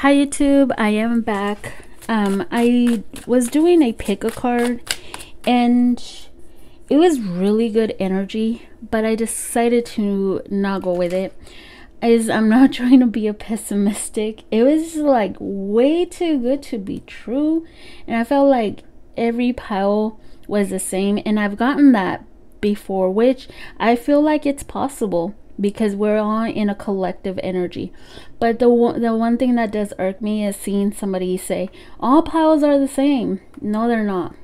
Hi YouTube, I am back. Um, I was doing a pick a card and it was really good energy, but I decided to not go with it. As I'm not trying to be a pessimistic. It was like way too good to be true. And I felt like every pile was the same. And I've gotten that before, which I feel like it's possible because we're all in a collective energy. But the one, the one thing that does irk me is seeing somebody say all piles are the same. No, they're not.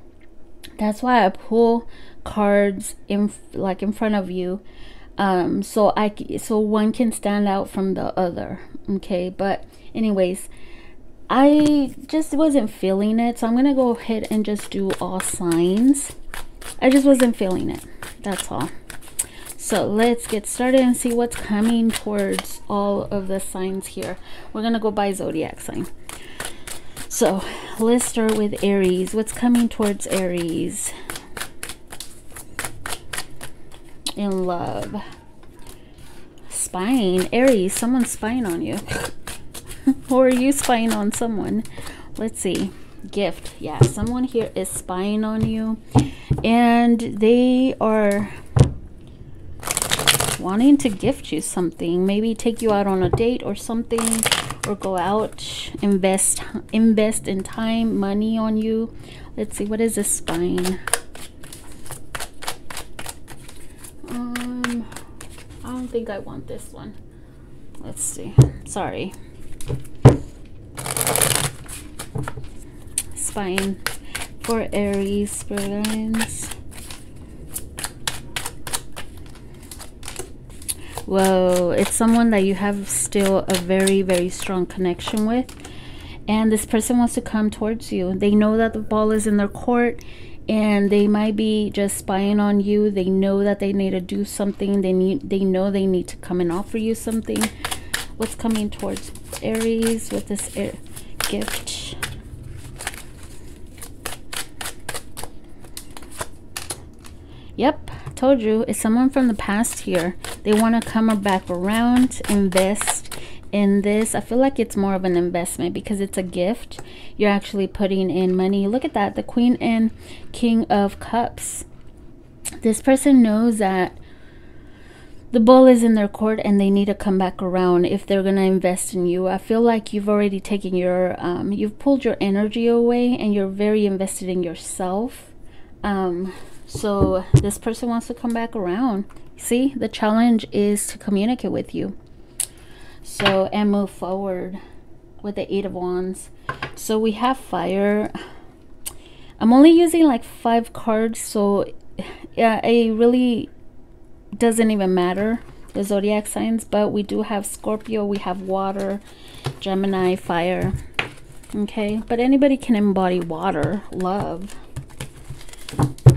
That's why I pull cards in like in front of you, um, so I so one can stand out from the other. Okay, but anyways. I just wasn't feeling it, so I'm gonna go ahead and just do all signs. I just wasn't feeling it. That's all. So let's get started and see what's coming towards all of the signs here. We're going to go by zodiac sign. So let's start with Aries. What's coming towards Aries? In love. Spying. Aries, someone's spying on you. or are you spying on someone? Let's see. Gift. Yeah, someone here is spying on you. And they are wanting to gift you something. Maybe take you out on a date or something or go out invest invest in time money on you. Let's see what is this spine? Um i don't think i want this one. Let's see sorry. Spine for aries spirit Whoa, it's someone that you have still a very, very strong connection with. And this person wants to come towards you. They know that the ball is in their court and they might be just spying on you. They know that they need to do something. They need they know they need to come and offer you something. What's coming towards Aries with this air gift? Yep, told you. It's someone from the past here they want to come back around invest in this. I feel like it's more of an investment because it's a gift. You're actually putting in money. Look at that the queen and king of cups. This person knows that the ball is in their court and they need to come back around if they're going to invest in you. I feel like you've already taken your um, you've pulled your energy away and you're very invested in yourself. Um, so this person wants to come back around See, the challenge is to communicate with you. So, and move forward with the Eight of Wands. So we have fire. I'm only using like five cards, so yeah, it really doesn't even matter the zodiac signs, but we do have Scorpio, we have water, Gemini, fire. Okay, but anybody can embody water, love.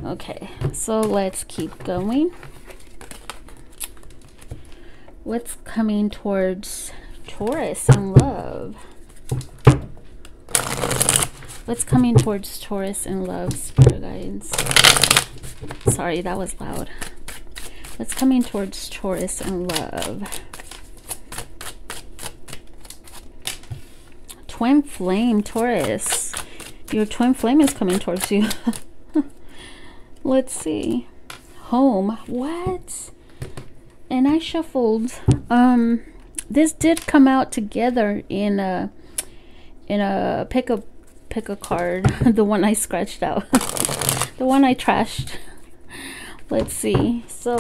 Okay, so let's keep going what's coming towards Taurus and love? What's coming towards Taurus and love, spirit guides? Sorry, that was loud. What's coming towards Taurus and love? Twin flame, Taurus. Your twin flame is coming towards you. Let's see. Home. What? And I shuffled. Um, this did come out together in a in a pick a pick a card. the one I scratched out, the one I trashed. Let's see. So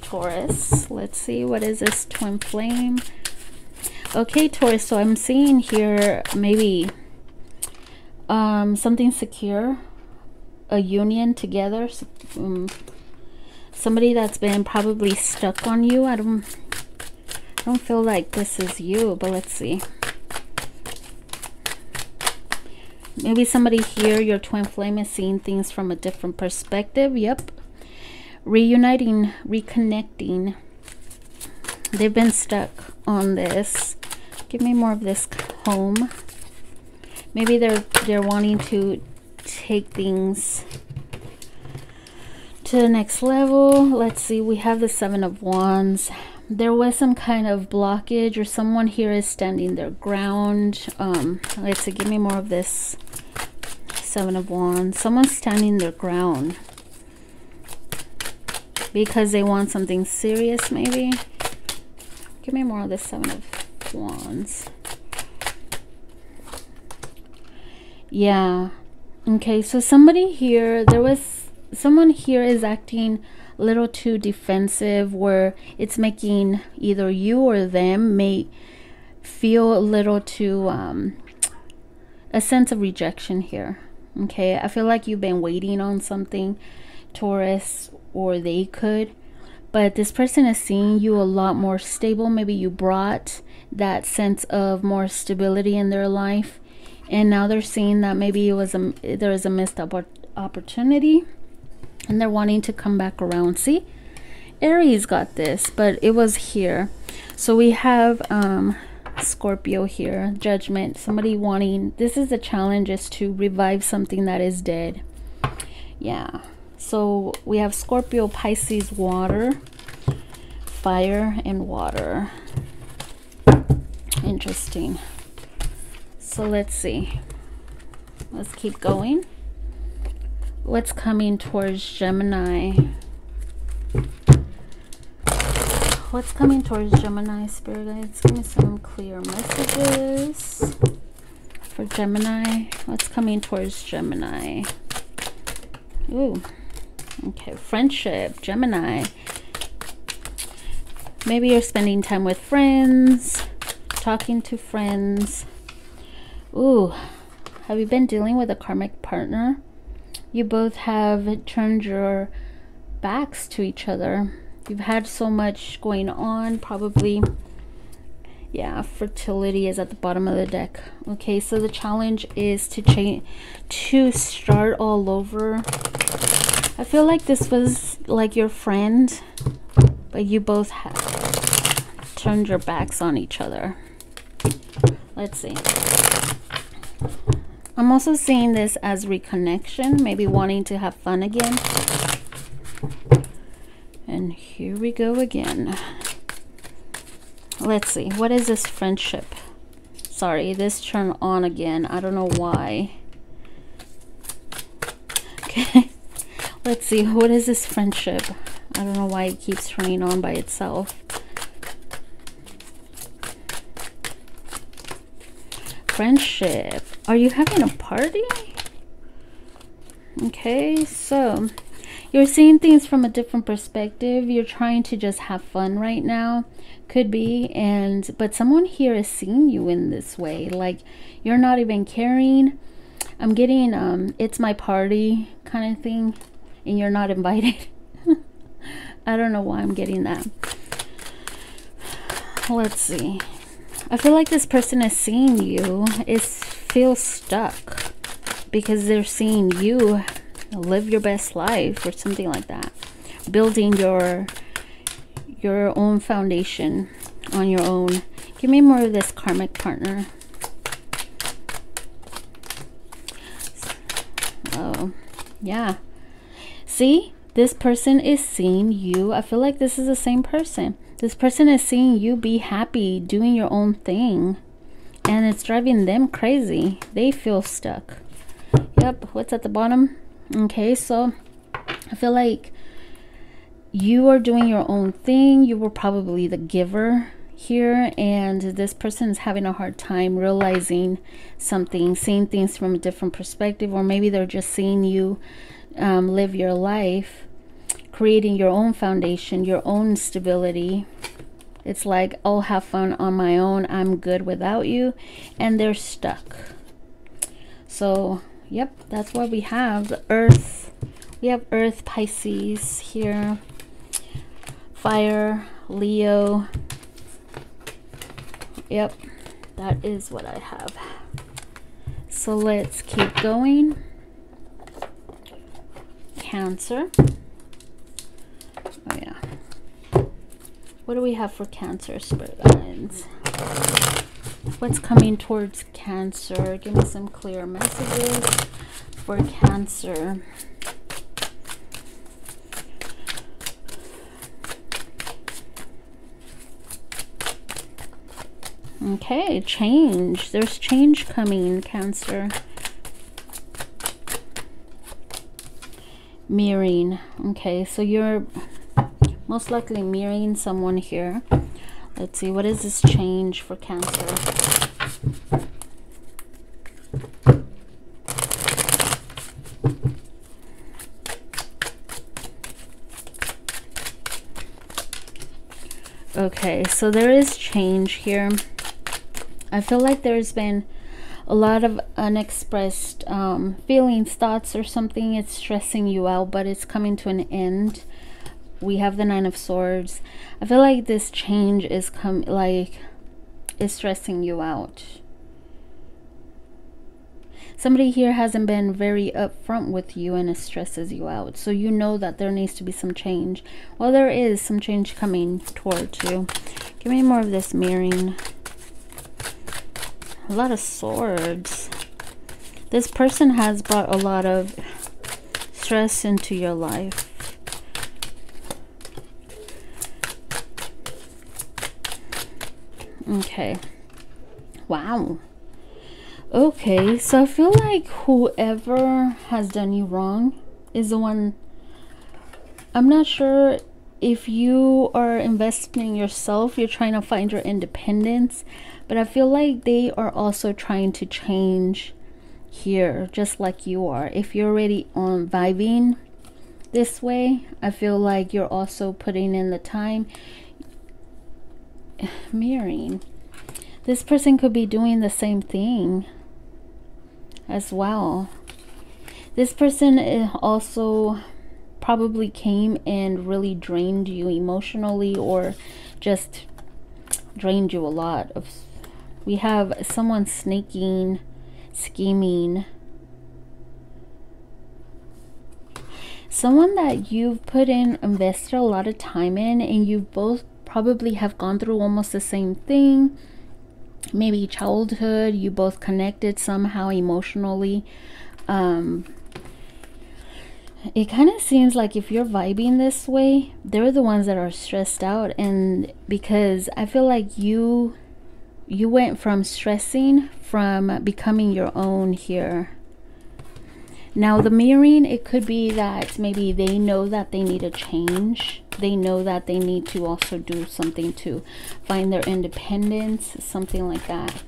Taurus. Let's see what is this twin flame. Okay, Taurus. So I'm seeing here maybe um something secure, a union together. Um, somebody that's been probably stuck on you. I don't I don't feel like this is you, but let's see. Maybe somebody here, your twin flame is seeing things from a different perspective. Yep. Reuniting, reconnecting. They've been stuck on this. Give me more of this home. Maybe they're they're wanting to take things to the next level. Let's see we have the seven of wands. There was some kind of blockage or someone here is standing their ground. Um let's see give me more of this seven of wands. Someone's standing their ground because they want something serious maybe. Give me more of the seven of wands. Yeah. Okay so somebody here there was someone here is acting a little too defensive where it's making either you or them may feel a little too um, a sense of rejection here okay? I feel like you've been waiting on something taurus or they could but this person is seeing you a lot more stable. Maybe you brought that sense of more stability in their life and now they're seeing that maybe it was a there is a missed opportunity and they're wanting to come back around. See? Aries got this but it was here. So we have um scorpio here. Judgment. Somebody wanting this is the challenge is to revive something that is dead. Yeah. So we have scorpio pisces water. Fire and water. Interesting. So let's see. Let's keep going what's coming towards Gemini. What's coming towards Gemini, Spirit Guides? Give me some clear messages for Gemini. What's coming towards Gemini? Ooh, okay, friendship, Gemini. Maybe you're spending time with friends, talking to friends. Ooh, have you been dealing with a karmic partner? You both have turned your backs to each other. You've had so much going on, probably. Yeah, fertility is at the bottom of the deck. Okay, so the challenge is to change, to start all over. I feel like this was like your friend, but you both have turned your backs on each other. Let's see. I'm also seeing this as reconnection, maybe wanting to have fun again. And here we go again. Let's see, what is this friendship? Sorry, this turned on again. I don't know why. Okay, let's see, what is this friendship? I don't know why it keeps turning on by itself. Friendship. Are you having a party? Okay, so you're seeing things from a different perspective. You're trying to just have fun right now. Could be. And, but someone here is seeing you in this way. Like you're not even caring. I'm getting, um, it's my party kind of thing. And you're not invited. I don't know why I'm getting that. Let's see. I feel like this person is seeing you is feel stuck because they're seeing you live your best life or something like that. Building your your own foundation on your own. Give me more of this karmic partner. Oh, yeah. See, this person is seeing you. I feel like this is the same person. This person is seeing you be happy doing your own thing. And it's driving them crazy. They feel stuck. Yep, what's at the bottom? Okay, so I feel like you are doing your own thing. You were probably the giver here and this person is having a hard time realizing something seeing things from a different perspective or maybe they're just seeing you um, live your life creating your own foundation, your own stability. It's like, I'll have fun on my own. I'm good without you. And they're stuck. So, yep, that's what we have. The Earth. We have Earth, Pisces here. Fire, Leo. Yep, that is what I have. So let's keep going. Cancer. Oh yeah. What do we have for Cancer spirit lines? What's coming towards Cancer? Give me some clear messages for Cancer. Okay, change. There's change coming, Cancer. Mirroring. Okay, so you're most likely mirroring someone here. Let's see, what is this change for Cancer? Okay, so there is change here. I feel like there's been a lot of unexpressed um, feelings, thoughts, or something. It's stressing you out, but it's coming to an end. We have the Nine of Swords. I feel like this change is come like is stressing you out somebody here hasn't been very upfront with you and it stresses you out. So you know that there needs to be some change. Well, there is some change coming towards you. Give me more of this mirroring. A lot of swords. This person has brought a lot of stress into your life. Okay. Wow. Okay, so I feel like whoever has done you wrong is the one. I'm not sure if you are investing yourself, you're trying to find your independence, but I feel like they are also trying to change here, just like you are. If you're already on vibing this way, I feel like you're also putting in the time. Mirroring. This person could be doing the same thing as well. This person eh, also probably came and really drained you emotionally or just drained you a lot of we have someone sneaking scheming someone that you've put in invested a lot of time in and you've both probably have gone through almost the same thing. Maybe childhood you both connected somehow emotionally. Um it kind of seems like if you're vibing this way they're the ones that are stressed out. And because i feel like you you went from stressing from becoming your own here. Now the mirroring it could be that maybe they know that they need a change they know that they need to also do something to find their independence something like that.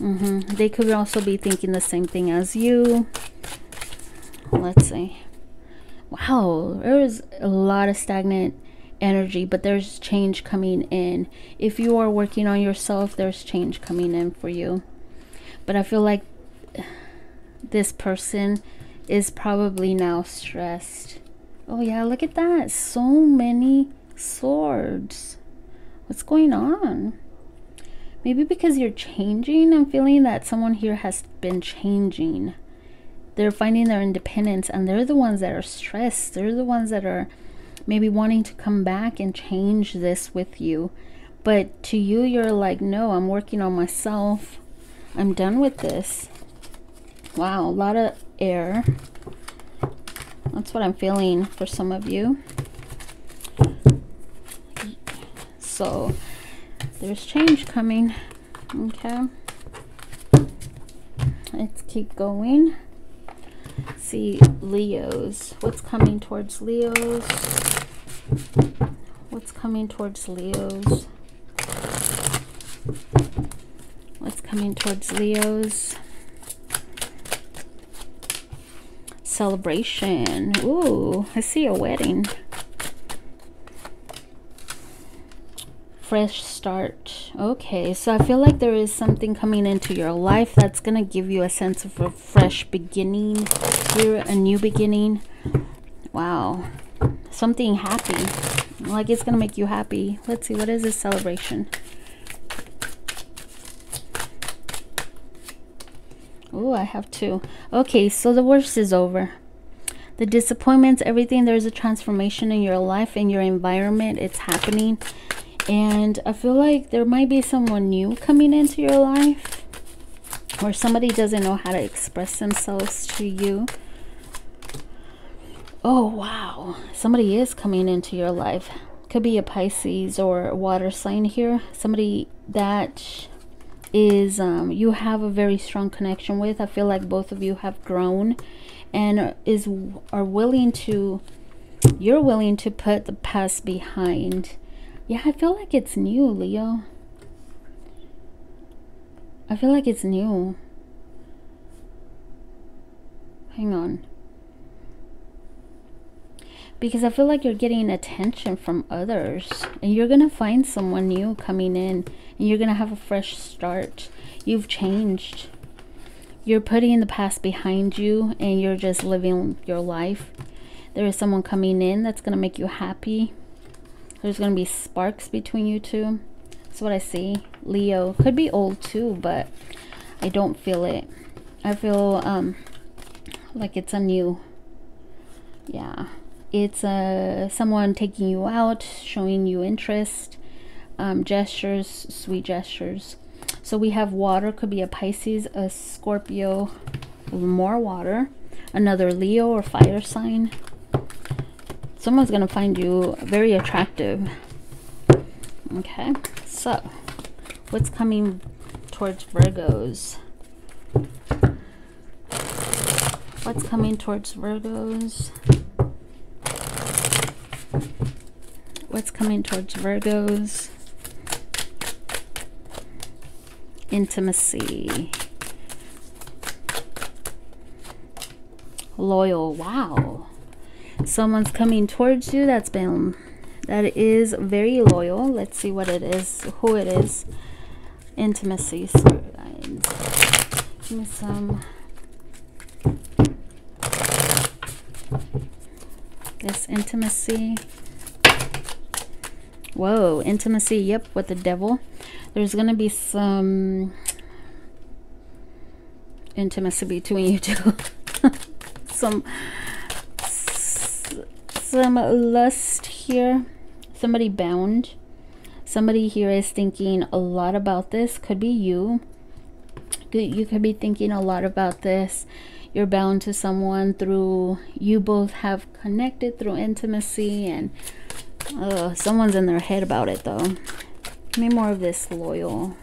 Mm -hmm. they could also be thinking the same thing as you. Let's see. Wow there's a lot of stagnant energy but there's change coming in. If you are working on yourself there's change coming in for you. But i feel like this person is probably now stressed Oh yeah, look at that. So many swords. What's going on? Maybe because you're changing, I'm feeling that someone here has been changing. They're finding their independence and they're the ones that are stressed. They're the ones that are maybe wanting to come back and change this with you. But to you, you're like, no, I'm working on myself. I'm done with this. Wow, a lot of air. That's what I'm feeling for some of you. So there's change coming. Okay. Let's keep going. see Leos. What's coming towards Leos? What's coming towards Leos? What's coming towards Leos? Celebration. Ooh, I see a wedding. Fresh start. Okay, so I feel like there is something coming into your life that's going to give you a sense of a fresh beginning here, a new beginning. Wow. Something happy. Like it's going to make you happy. Let's see, what is this celebration? Oh, I have two. Okay, so the worst is over. The disappointments, everything, there's a transformation in your life, in your environment. It's happening. And I feel like there might be someone new coming into your life. Or somebody doesn't know how to express themselves to you. Oh, wow. Somebody is coming into your life. Could be a Pisces or water sign here. Somebody that is um, you have a very strong connection with. I feel like both of you have grown and is are willing to you're willing to put the past behind. Yeah, I feel like it's new, Leo. I feel like it's new. Hang on because I feel like you're getting attention from others and you're going to find someone new coming in and you're going to have a fresh start. You've changed. You're putting the past behind you and you're just living your life. There is someone coming in that's going to make you happy. There's going to be sparks between you two. That's what I see. Leo could be old too, but I don't feel it. I feel um like it's a new yeah it's uh, someone taking you out, showing you interest, um, gestures, sweet gestures. So we have water, could be a Pisces, a Scorpio, more water, another Leo or fire sign. Someone's going to find you very attractive. Okay, so what's coming towards Virgos? What's coming towards Virgos? What's coming towards Virgos. Intimacy. Loyal. Wow. Someone's coming towards you that's been that is very loyal. Let's see what it is, who it is. Intimacy. Give me some. This intimacy. Whoa, intimacy, yep, with the devil. There's going to be some intimacy between you two. some some lust here. Somebody bound. Somebody here is thinking a lot about this. Could be you. You could be thinking a lot about this. You're bound to someone through, you both have connected through intimacy and uh, someone's in their head about it though. Give me more of this loyal.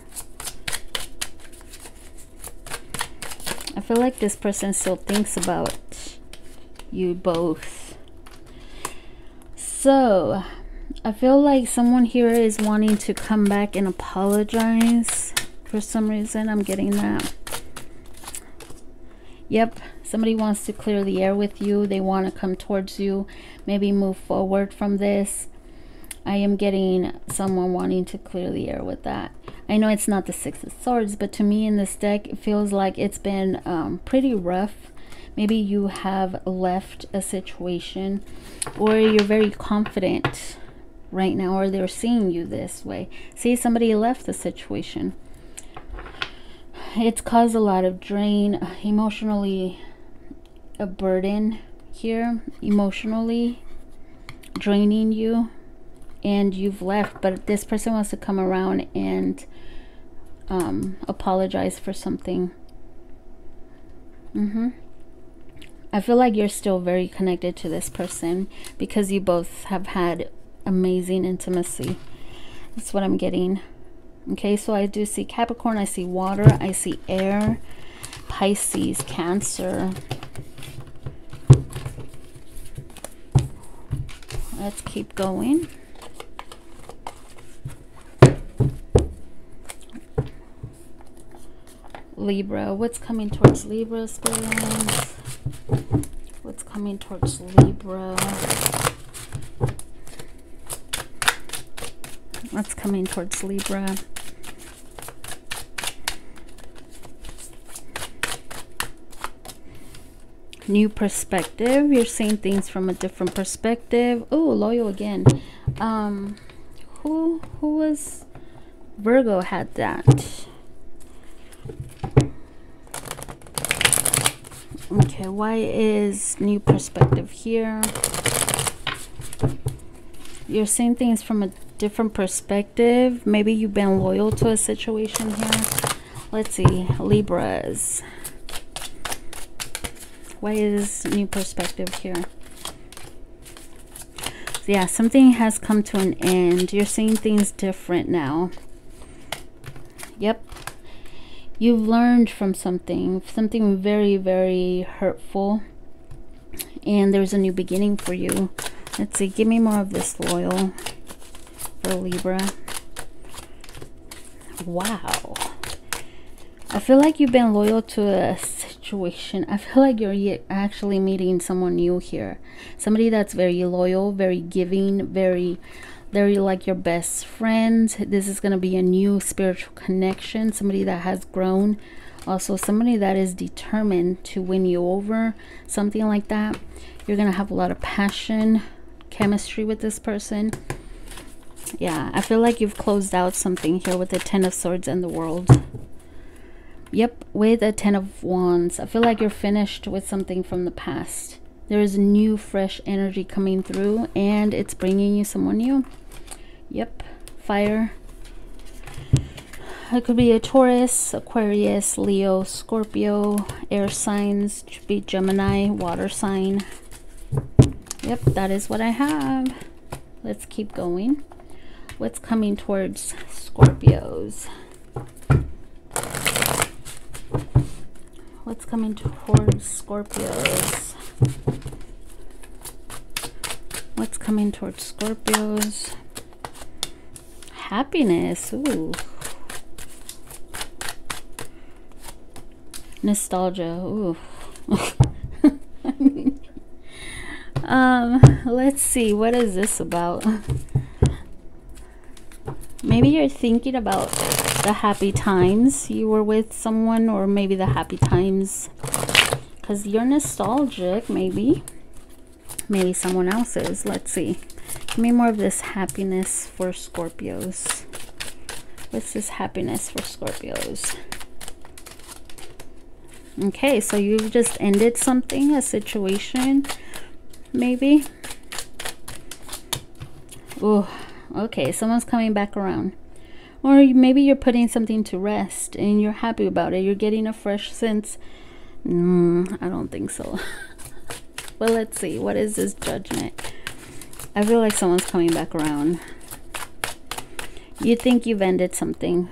I feel like this person still thinks about you both. So, I feel like someone here is wanting to come back and apologize. For some reason, I'm getting that. Yep, somebody wants to clear the air with you. They want to come towards you, maybe move forward from this. I am getting someone wanting to clear the air with that. I know it's not the Six of Swords, but to me in this deck, it feels like it's been um, pretty rough. Maybe you have left a situation or you're very confident right now or they're seeing you this way. See, somebody left the situation. It's caused a lot of drain, emotionally a burden here, emotionally draining you and you've left, but this person wants to come around and um, apologize for something. Mm-hmm. I feel like you're still very connected to this person because you both have had amazing intimacy. That's what I'm getting. Okay, so I do see Capricorn, I see water, I see air, Pisces, Cancer. Let's keep going. Libra. What's coming towards Libra, spirits? What's coming towards Libra? What's coming towards Libra? New perspective. You're seeing things from a different perspective. Oh, loyal again. Um, who who was Virgo had that? Okay, why is new perspective here? You're seeing things from a different perspective. Maybe you've been loyal to a situation here. Let's see, Libras. Why is new perspective here? yeah, something has come to an end. You're seeing things different now. Yep. You've learned from something, something very, very hurtful, and there's a new beginning for you. Let's see, give me more of this loyal for Libra. Wow. I feel like you've been loyal to a situation. I feel like you're actually meeting someone new here. Somebody that's very loyal, very giving, very they're like your best friends. This is going to be a new spiritual connection. Somebody that has grown. Also, somebody that is determined to win you over. Something like that. You're going to have a lot of passion, chemistry with this person. Yeah, I feel like you've closed out something here with the Ten of Swords and the World. Yep, with a Ten of Wands. I feel like you're finished with something from the past. There is new, fresh energy coming through, and it's bringing you someone new. Yep, fire. It could be a Taurus, Aquarius, Leo, Scorpio, air signs, should be Gemini, water sign. Yep, that is what I have. Let's keep going. What's coming towards Scorpios? What's coming towards Scorpios? What's coming towards Scorpios? Happiness. Ooh. Nostalgia. Ooh. um, let's see. What is this about? Maybe you're thinking about the happy times you were with someone or maybe the happy times because you're nostalgic maybe. Maybe someone else is. Let's see. Give me more of this happiness for scorpios. What's this happiness for scorpios? Okay so you've just ended something a situation maybe? Oh okay someone's coming back around. Or maybe you're putting something to rest and you're happy about it. You're getting a fresh sense. Mm, I don't think so. well, let's see. What is this judgment? I feel like someone's coming back around. You think you've ended something.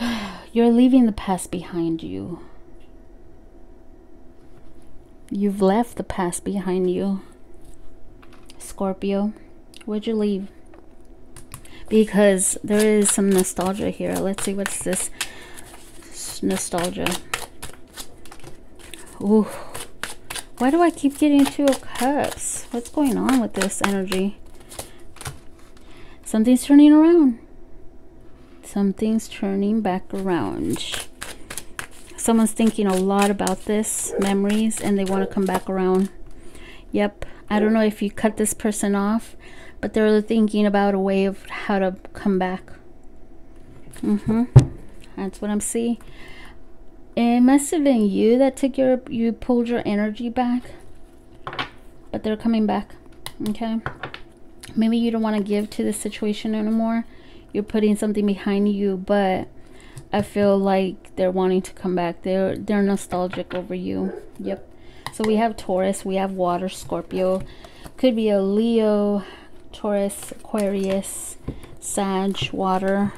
You're leaving the past behind you. You've left the past behind you. Scorpio, where'd you leave? because there is some nostalgia here. Let's see what's this nostalgia. Ooh. Why do I keep getting two of cups? What's going on with this energy? Something's turning around. Something's turning back around. Someone's thinking a lot about this, memories, and they want to come back around. Yep. I don't know if you cut this person off but they're thinking about a way of how to come back. Mm-hmm. That's what I'm seeing. It must have been you that took your, you pulled your energy back. But they're coming back. Okay. Maybe you don't want to give to the situation anymore. You're putting something behind you, but I feel like they're wanting to come back. They're they're nostalgic over you. Yep. So we have Taurus, we have water, Scorpio. Could be a Leo, Taurus, Aquarius, Sag, Water,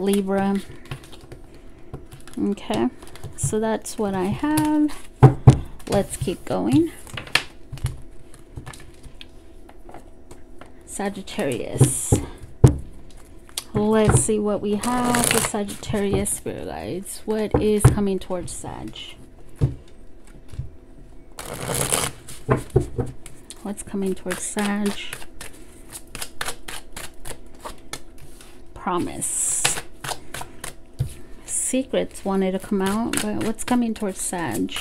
Libra. Okay, so that's what I have. Let's keep going. Sagittarius. Let's see what we have for Sagittarius Spirit Guides. What is coming towards Sag? what's coming towards Sag. Promise. Secrets wanted to come out, but what's coming towards Sag?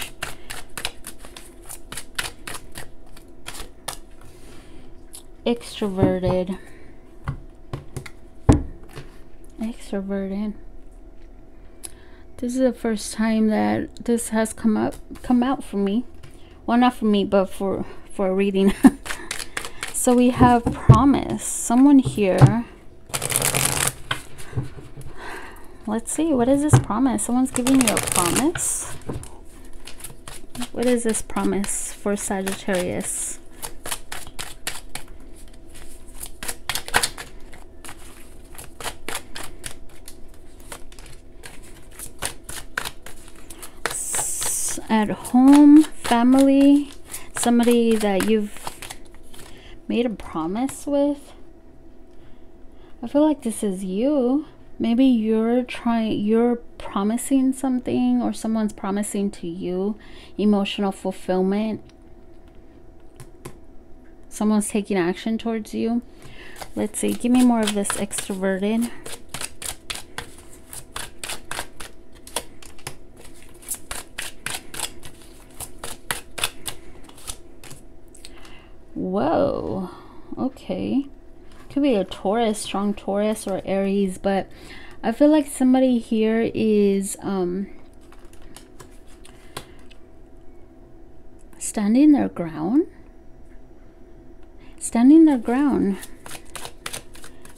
Extroverted. Extroverted. This is the first time that this has come up come out for me. Well, not for me, but for for a reading. so we have promise. Someone here. Let's see, what is this promise? Someone's giving you a promise. What is this promise for Sagittarius? At home, family, somebody that you've made a promise with. I feel like this is you. Maybe you're trying, you're promising something, or someone's promising to you emotional fulfillment. Someone's taking action towards you. Let's see, give me more of this extroverted. Whoa. Okay. Could be a Taurus, strong Taurus or Aries, but I feel like somebody here is um standing their ground. Standing their ground.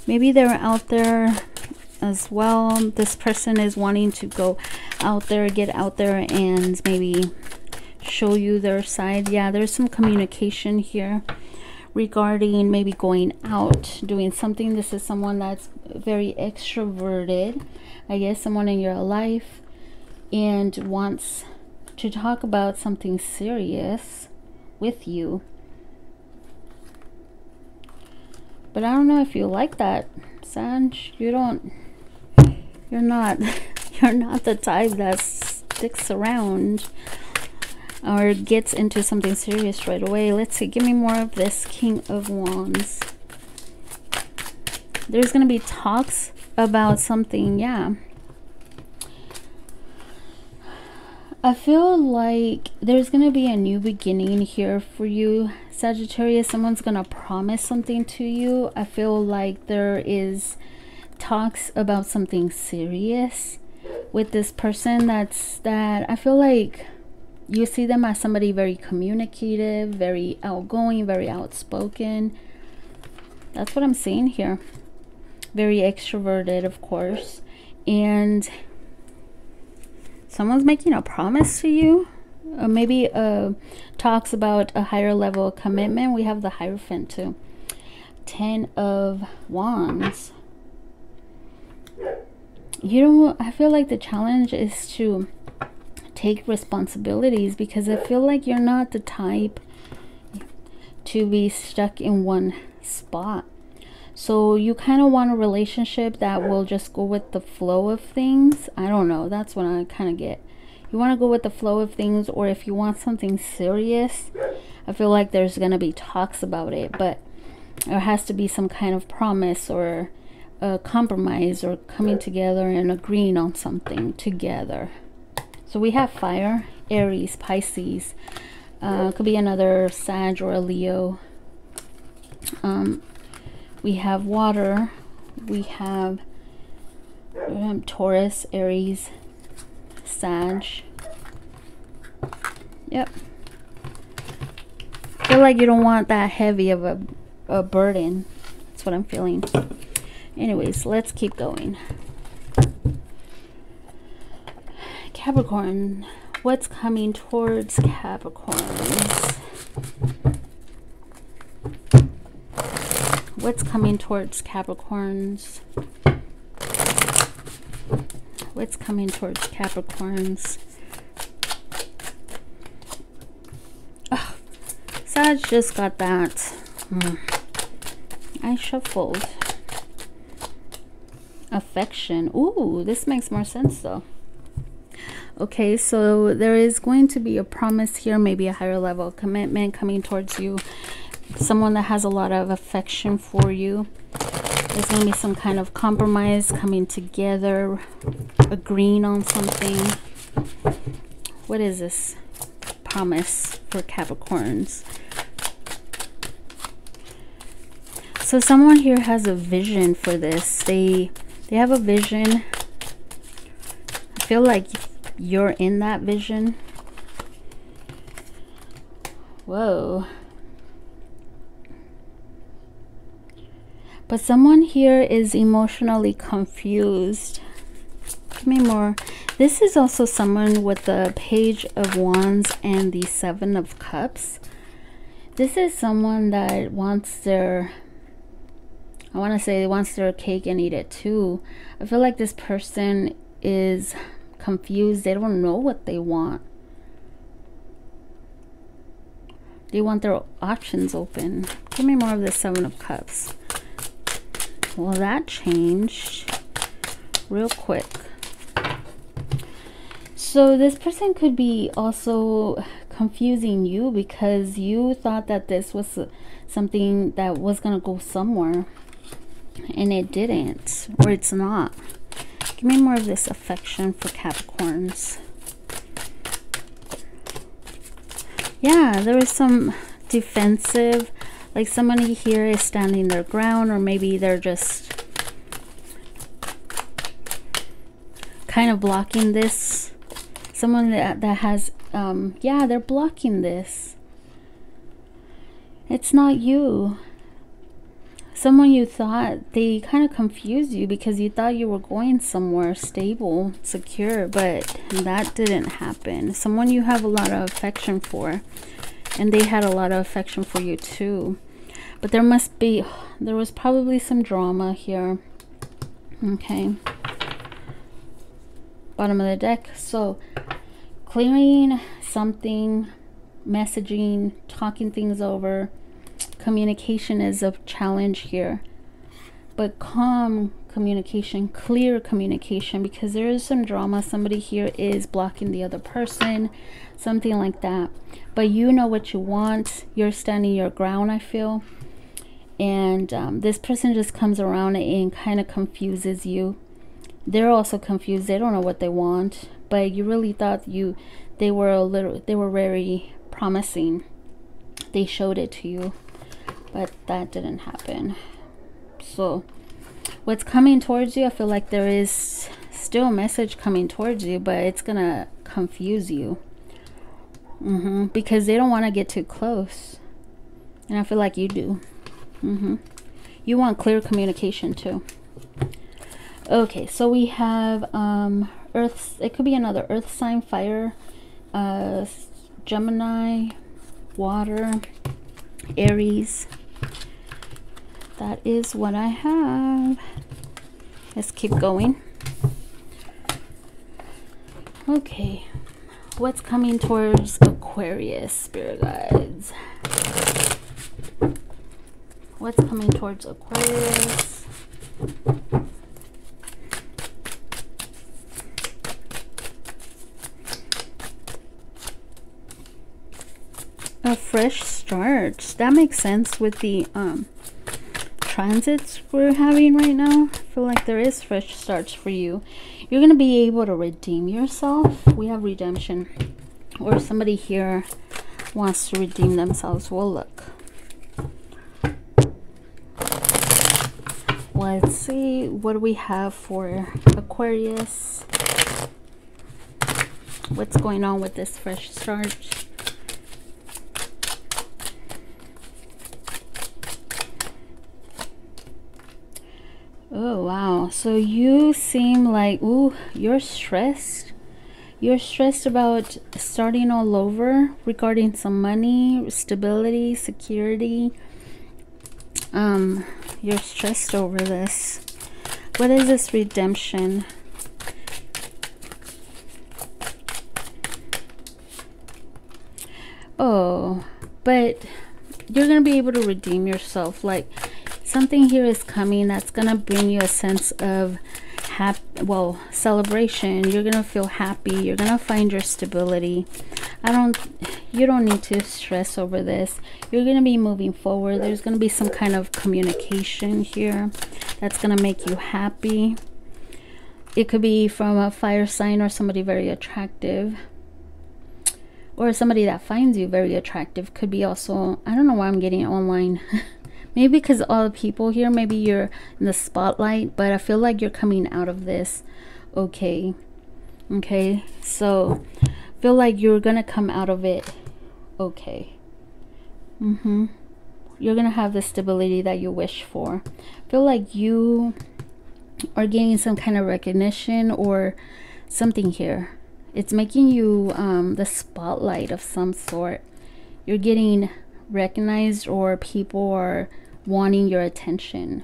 Maybe they're out there as well. This person is wanting to go out there, get out there and maybe show you their side. Yeah, there's some communication here regarding maybe going out, doing something. This is someone that's very extroverted. I guess someone in your life and wants to talk about something serious with you. But I don't know if you like that, Sag. You don't you're not you're not the type that sticks around or gets into something serious right away. Let's see, give me more of this King of Wands. There's going to be talks about something, yeah. I feel like there's going to be a new beginning here for you, Sagittarius. Someone's going to promise something to you. I feel like there is talks about something serious with this person that's that I feel like you see them as somebody very communicative, very outgoing, very outspoken. That's what I'm seeing here. Very extroverted, of course. And someone's making a promise to you. Or maybe uh, talks about a higher level of commitment. We have the Hierophant too. Ten of Wands. You know, I feel like the challenge is to take responsibilities because I feel like you're not the type to be stuck in one spot. So you kind of want a relationship that will just go with the flow of things. I don't know. That's what I kind of get. You want to go with the flow of things or if you want something serious, I feel like there's going to be talks about it, but there has to be some kind of promise or a compromise or coming together and agreeing on something together. So we have fire, Aries, Pisces. Uh, could be another Sag or a Leo. Um, we have water. We have um, Taurus, Aries, Sag. Yep. Feel like you don't want that heavy of a, a burden. That's what I'm feeling. Anyways, let's keep going. Capricorn, what's coming towards Capricorns? What's coming towards Capricorns? What's coming towards Capricorns? Oh, Sag just got that. Hmm. I shuffled. Affection. Ooh, this makes more sense though okay so there is going to be a promise here maybe a higher level commitment coming towards you. Someone that has a lot of affection for you. There's going to be some kind of compromise coming together agreeing on something. What is this promise for capricorns? So someone here has a vision for this. They they have a vision. I feel like you're in that vision. Whoa. But someone here is emotionally confused. Give me more. This is also someone with the Page of Wands and the Seven of Cups. This is someone that wants their I want to say wants their cake and eat it too. I feel like this person is confused. They don't know what they want. They want their options open. Give me more of the Seven of Cups. Well, that changed real quick. So this person could be also confusing you because you thought that this was something that was going to go somewhere and it didn't or it's not. Give me more of this affection for Capricorns. Yeah, there is some defensive, like somebody here is standing their ground or maybe they're just kind of blocking this. Someone that, that has, um, yeah, they're blocking this. It's not you someone you thought they kind of confused you because you thought you were going somewhere stable, secure, but that didn't happen. Someone you have a lot of affection for, and they had a lot of affection for you too. But there must be, there was probably some drama here. Okay. Bottom of the deck. So, clearing something, messaging, talking things over communication is a challenge here. But calm communication clear communication because there is some drama. Somebody here is blocking the other person something like that. But you know what you want. You're standing your ground i feel. And um, this person just comes around and kind of confuses you. They're also confused. They don't know what they want. But you really thought you they were a little they were very promising. They showed it to you but that didn't happen so what's coming towards you i feel like there is still a message coming towards you but it's gonna confuse you mm -hmm. because they don't want to get too close and i feel like you do mm -hmm. you want clear communication too okay so we have um earth it could be another earth sign fire uh gemini water Aries. That is what I have. Let's keep going. Okay. What's coming towards Aquarius, Spirit Guides? What's coming towards Aquarius? A fresh start. That makes sense with the um, transits we're having right now. I feel like there is fresh starts for you. You're going to be able to redeem yourself. We have redemption. Or somebody here wants to redeem themselves. We'll look. Let's see. What do we have for Aquarius? What's going on with this fresh start? Oh, wow. So you seem like, ooh, you're stressed. You're stressed about starting all over regarding some money, stability, security. Um, you're stressed over this. What is this redemption? Oh, but you're going to be able to redeem yourself. Like, something here is coming that's gonna bring you a sense of happy well celebration. You're gonna feel happy. You're gonna find your stability. I don't you don't need to stress over this. You're gonna be moving forward. There's gonna be some kind of communication here that's gonna make you happy. It could be from a fire sign or somebody very attractive. Or somebody that finds you very attractive could be also i don't know why i'm getting online maybe because all the people here maybe you're in the spotlight but i feel like you're coming out of this. Okay. Okay. So feel like you're gonna come out of it. Okay. Mm-hmm. You're gonna have the stability that you wish for. Feel like you are getting some kind of recognition or something here. It's making you um, the spotlight of some sort. You're getting recognized or people are wanting your attention.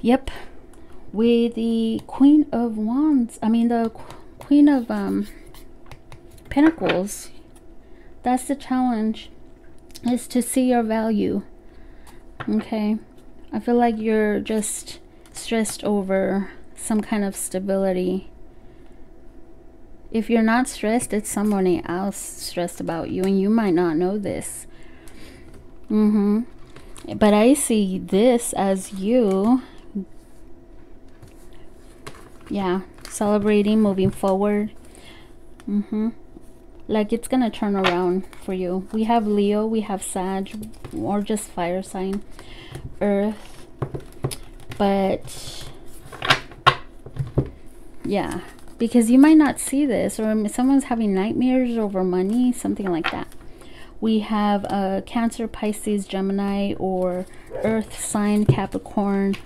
Yep, with the Queen of Wands, I mean the Queen of um, Pentacles, That's the challenge is to see your value. Okay. I feel like you're just stressed over some kind of stability. If you're not stressed, it's somebody else stressed about you, and you might not know this. Mm-hmm. But I see this as you. Yeah, celebrating, moving forward. Mm-hmm. Like it's gonna turn around for you. We have Leo, we have Sag, or just fire sign, Earth. But yeah, because you might not see this, or someone's having nightmares over money, something like that we have a Cancer, Pisces, Gemini, or Earth sign, Capricorn,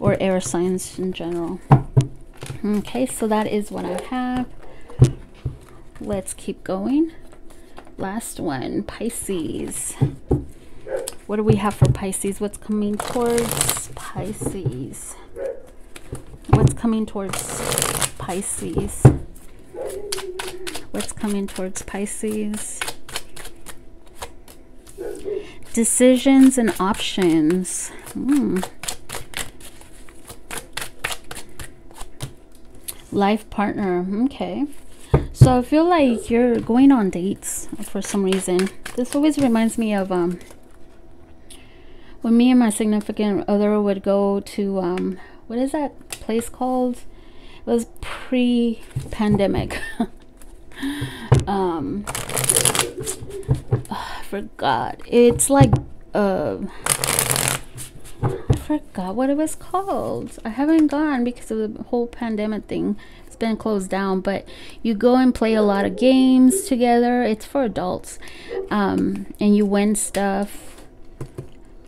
or air signs in general. Okay, so that is what I have. Let's keep going. Last one, Pisces. What do we have for Pisces? What's coming towards Pisces? What's coming towards Pisces? What's coming towards Pisces? Decisions and options. Hmm. Life partner. Okay. So I feel like you're going on dates for some reason. This always reminds me of um when me and my significant other would go to um what is that place called? It was pre-pandemic. um I forgot. It's like uh I forgot what it was called. I haven't gone because of the whole pandemic thing. It's been closed down, but you go and play a lot of games together. It's for adults. Um, and you win stuff.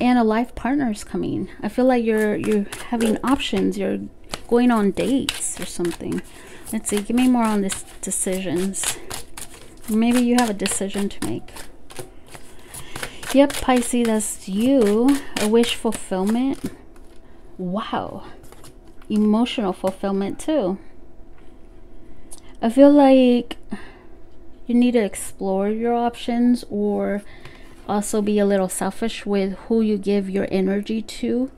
And a life partner is coming. I feel like you're you're having options. You're going on dates or something. Let's see. Give me more on this decisions. Maybe you have a decision to make. Yep, Pisces, that's you. A wish fulfillment. Wow. Emotional fulfillment too. I feel like you need to explore your options or also be a little selfish with who you give your energy to.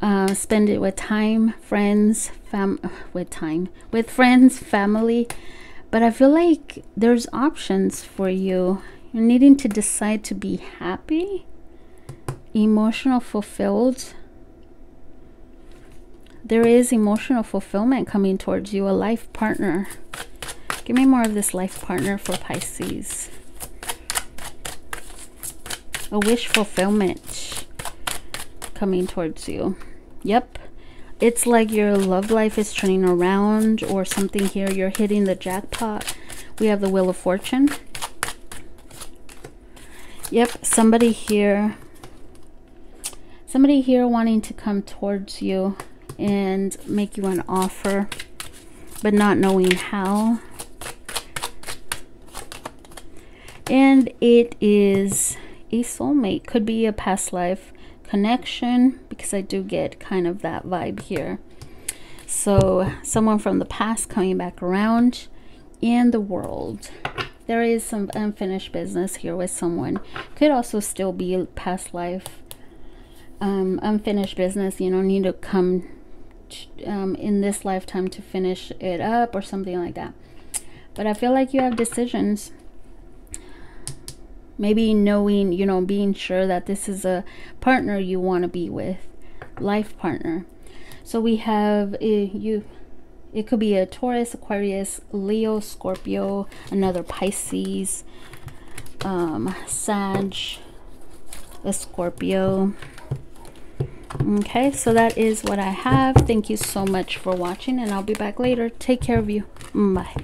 Uh, spend it with time, friends, fam with time, with friends, family, but I feel like there's options for you. You're needing to decide to be happy, emotional fulfilled. There is emotional fulfillment coming towards you, a life partner. Give me more of this life partner for Pisces. A wish fulfillment coming towards you. Yep it's like your love life is turning around or something here. You're hitting the jackpot. We have the Wheel of Fortune. Yep, somebody here. Somebody here wanting to come towards you and make you an offer, but not knowing how. And it is a soulmate. Could be a past life connection because I do get kind of that vibe here. So someone from the past coming back around in the world. There is some unfinished business here with someone. Could also still be past life. Um, unfinished business, you know, need to come um, in this lifetime to finish it up or something like that. But I feel like you have decisions maybe knowing you know being sure that this is a partner you want to be with life partner so we have eh, you it could be a taurus aquarius leo scorpio another pisces um sag a scorpio. Okay so that is what i have. Thank you so much for watching and i'll be back later. Take care of you. Bye